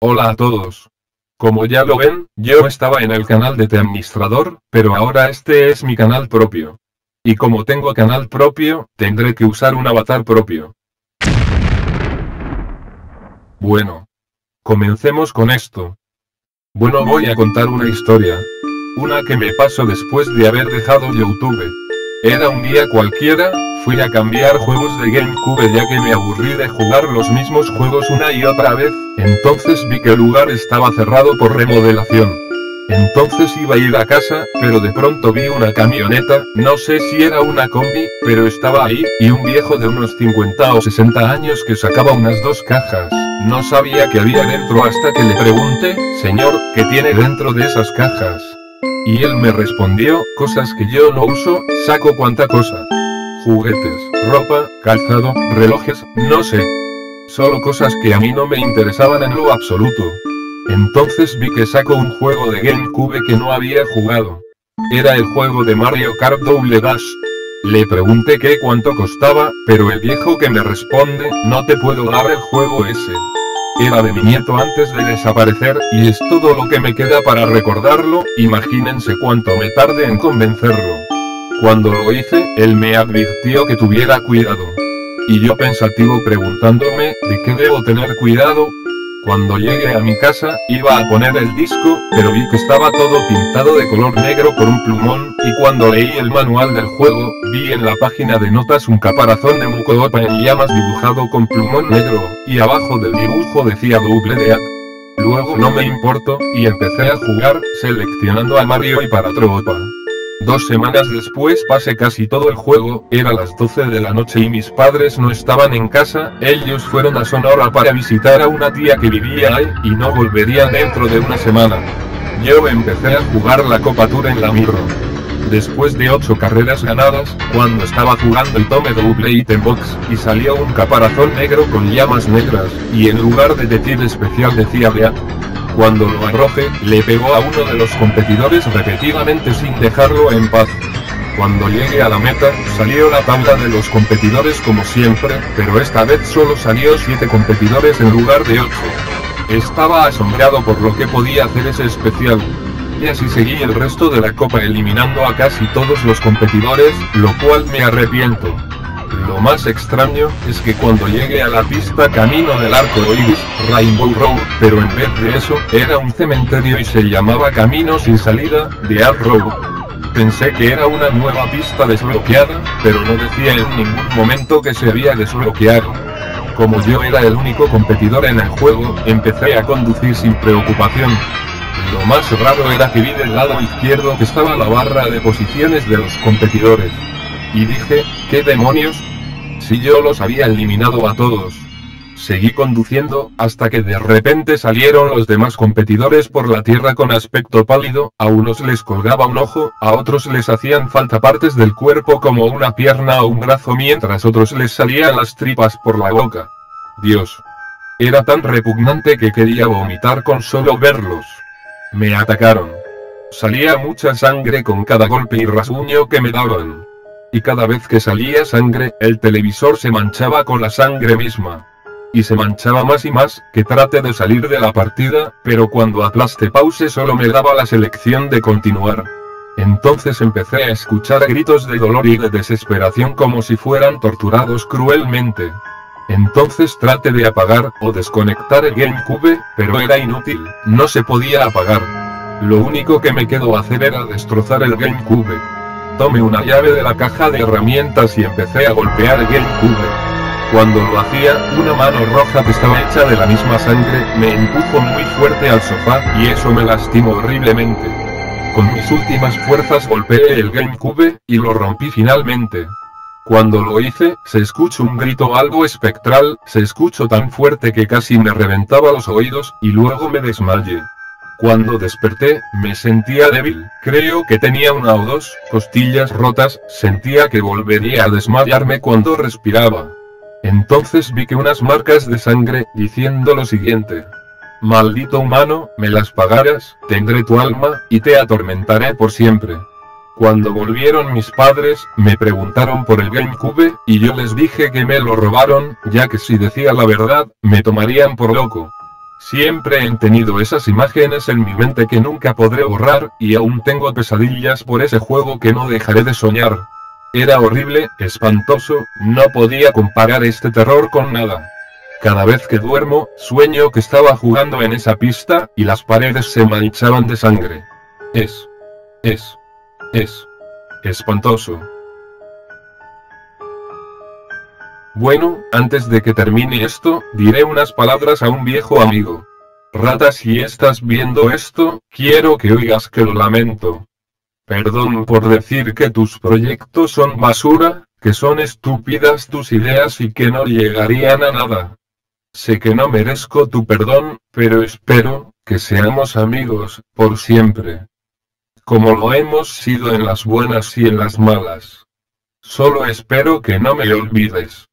Hola a todos. Como ya lo ven, yo estaba en el canal de The Administrador, pero ahora este es mi canal propio. Y como tengo canal propio, tendré que usar un avatar propio. Bueno. Comencemos con esto. Bueno voy a contar una historia. Una que me pasó después de haber dejado YouTube. Era un día cualquiera, fui a cambiar juegos de GameCube ya que me aburrí de jugar los mismos juegos una y otra vez, entonces vi que el lugar estaba cerrado por remodelación. Entonces iba a ir a casa, pero de pronto vi una camioneta, no sé si era una combi, pero estaba ahí, y un viejo de unos 50 o 60 años que sacaba unas dos cajas. No sabía qué había dentro hasta que le pregunté, señor, ¿qué tiene dentro de esas cajas? Y él me respondió, cosas que yo no uso, saco cuanta cosa. Juguetes, ropa, calzado, relojes, no sé. Solo cosas que a mí no me interesaban en lo absoluto. Entonces vi que sacó un juego de GameCube que no había jugado. Era el juego de Mario Kart Double Dash. Le pregunté qué cuánto costaba, pero el viejo que me responde, no te puedo dar el juego ese. Era de mi nieto antes de desaparecer, y es todo lo que me queda para recordarlo, imagínense cuánto me tarde en convencerlo. Cuando lo hice, él me advirtió que tuviera cuidado. Y yo pensativo preguntándome, ¿de qué debo tener cuidado? Cuando llegué a mi casa, iba a poner el disco, pero vi que estaba todo pintado de color negro por un plumón, y cuando leí el manual del juego, vi en la página de notas un caparazón de Mukodopa en llamas dibujado con plumón negro, y abajo del dibujo decía double dead. Luego no me importó, y empecé a jugar, seleccionando a Mario y para Tropa. Dos semanas después pasé casi todo el juego, era las 12 de la noche y mis padres no estaban en casa, ellos fueron a Sonora para visitar a una tía que vivía ahí, y no volverían dentro de una semana. Yo empecé a jugar la Copa Tour en la Mirro. Después de 8 carreras ganadas, cuando estaba jugando el Tome Double Item Box, y salió un caparazón negro con llamas negras, y en lugar de decir especial decía React. Cuando lo arroje, le pegó a uno de los competidores repetidamente sin dejarlo en paz. Cuando llegue a la meta, salió la tabla de los competidores como siempre, pero esta vez solo salió 7 competidores en lugar de 8. Estaba asombrado por lo que podía hacer ese especial. Y así seguí el resto de la copa eliminando a casi todos los competidores, lo cual me arrepiento. Lo más extraño es que cuando llegué a la pista camino del arco iris, Rainbow Road, pero en vez de eso, era un cementerio y se llamaba Camino sin salida, de Art Road. Pensé que era una nueva pista desbloqueada, pero no decía en ningún momento que se había desbloqueado. Como yo era el único competidor en el juego, empecé a conducir sin preocupación. Lo más raro era que vi del lado izquierdo que estaba la barra de posiciones de los competidores. Y dije, ¿qué demonios? Si yo los había eliminado a todos. Seguí conduciendo, hasta que de repente salieron los demás competidores por la tierra con aspecto pálido, a unos les colgaba un ojo, a otros les hacían falta partes del cuerpo como una pierna o un brazo mientras otros les salían las tripas por la boca. Dios. Era tan repugnante que quería vomitar con solo verlos. Me atacaron. Salía mucha sangre con cada golpe y rasguño que me daban. Y cada vez que salía sangre, el televisor se manchaba con la sangre misma. Y se manchaba más y más, que trate de salir de la partida, pero cuando aplaste pause solo me daba la selección de continuar. Entonces empecé a escuchar gritos de dolor y de desesperación como si fueran torturados cruelmente. Entonces traté de apagar o desconectar el GameCube, pero era inútil, no se podía apagar. Lo único que me quedó hacer era destrozar el GameCube. Tomé una llave de la caja de herramientas y empecé a golpear el GameCube. Cuando lo hacía, una mano roja que estaba hecha de la misma sangre, me empujó muy fuerte al sofá, y eso me lastimó horriblemente. Con mis últimas fuerzas golpeé el GameCube, y lo rompí finalmente. Cuando lo hice, se escuchó un grito algo espectral, se escuchó tan fuerte que casi me reventaba los oídos, y luego me desmayé. Cuando desperté, me sentía débil, creo que tenía una o dos costillas rotas, sentía que volvería a desmayarme cuando respiraba. Entonces vi que unas marcas de sangre, diciendo lo siguiente. Maldito humano, me las pagarás, tendré tu alma, y te atormentaré por siempre. Cuando volvieron mis padres, me preguntaron por el GameCube, y yo les dije que me lo robaron, ya que si decía la verdad, me tomarían por loco. Siempre he tenido esas imágenes en mi mente que nunca podré borrar, y aún tengo pesadillas por ese juego que no dejaré de soñar. Era horrible, espantoso, no podía comparar este terror con nada. Cada vez que duermo, sueño que estaba jugando en esa pista, y las paredes se manchaban de sangre. Es. Es. Es. Espantoso. Bueno, antes de que termine esto, diré unas palabras a un viejo amigo. Rata, si estás viendo esto, quiero que oigas que lo lamento. Perdón por decir que tus proyectos son basura, que son estúpidas tus ideas y que no llegarían a nada. Sé que no merezco tu perdón, pero espero que seamos amigos por siempre. Como lo hemos sido en las buenas y en las malas. Solo espero que no me olvides.